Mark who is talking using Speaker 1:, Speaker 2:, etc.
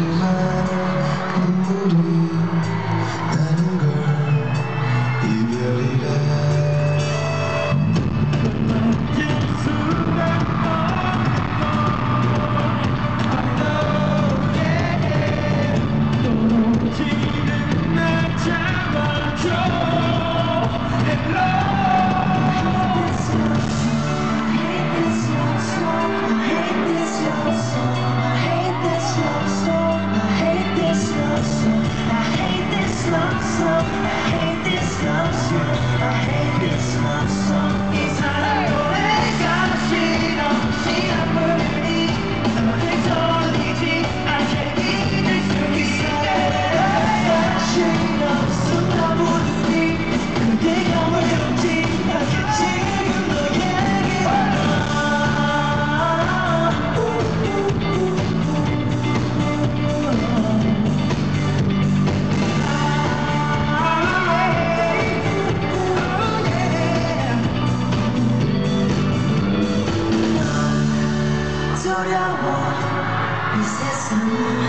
Speaker 1: to my
Speaker 2: I hate this love song. I hate this love song. It's hard. amor y si es